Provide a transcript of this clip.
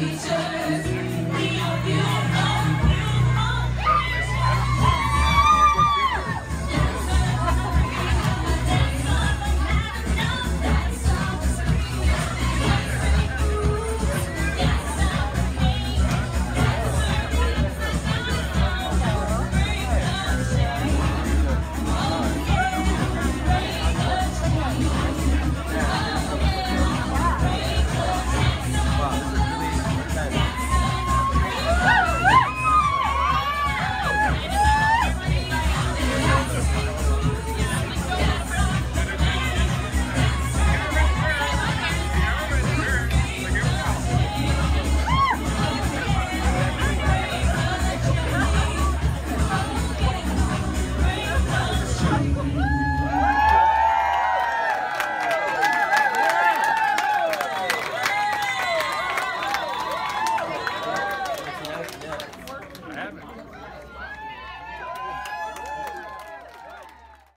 Jesus.